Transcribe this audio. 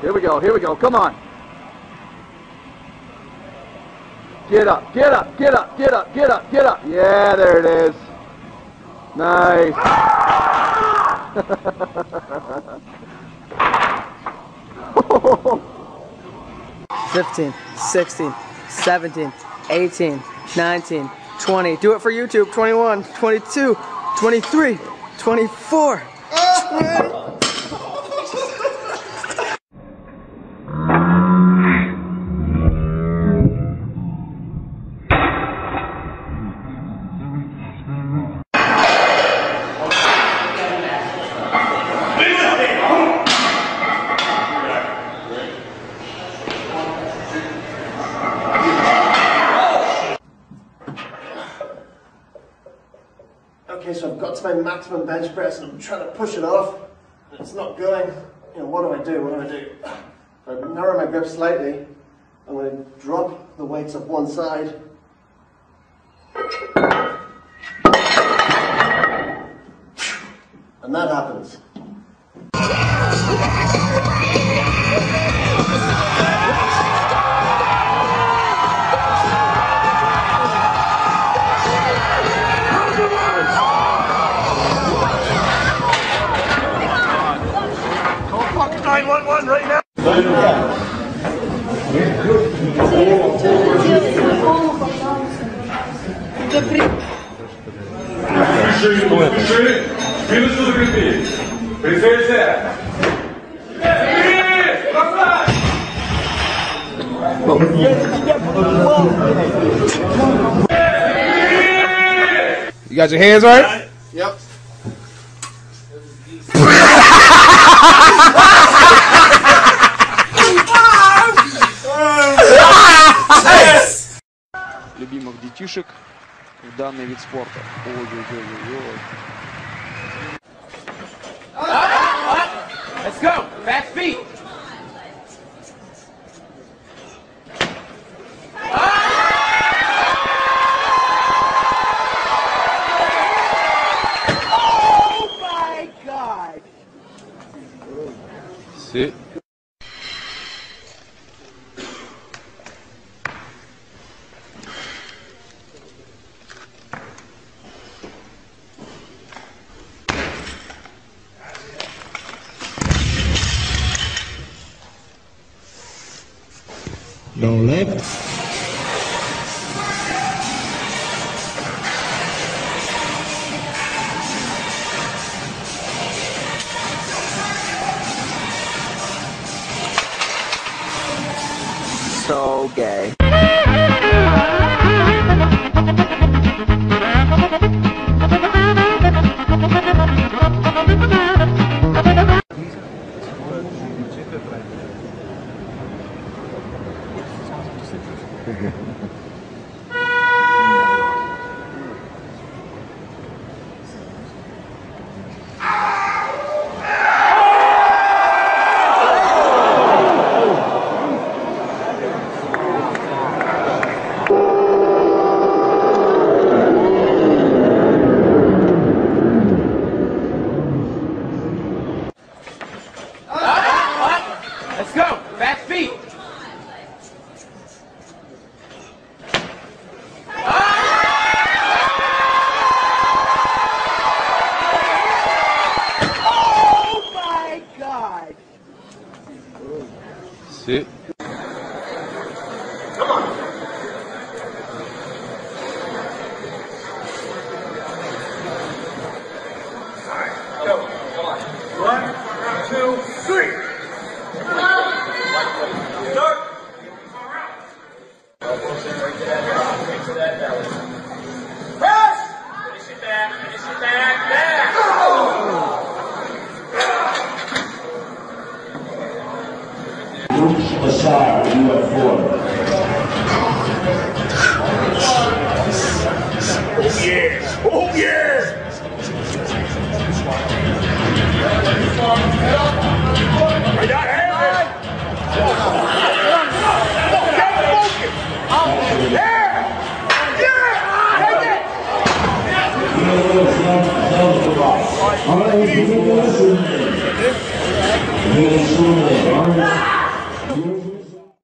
Here we go, here we go, come on. Get up, get up, get up, get up, get up, get up. Yeah, there it is. Nice. 15, 16, 17, 18, 19, 20. Do it for YouTube. 21, 22, 23, 24. 20. Okay, so I've got to my maximum bench press and I'm trying to push it off. And it's not going. You know, what do I do? What do I do? If I narrow my grip slightly, I'm going to drop the weights up one side. And that happens. Пиши, минусу закрепи. Прицелься. Есть! Бросай! You got your hands right? Yep. детишек в данный вид спорта. Ой-ой-ой-ой-ой. Let's go. Back feet. Oh Go left. So gay. Let's go. Back feet. c'est 二零一六时间十三点二十四分二零一七年八月十五日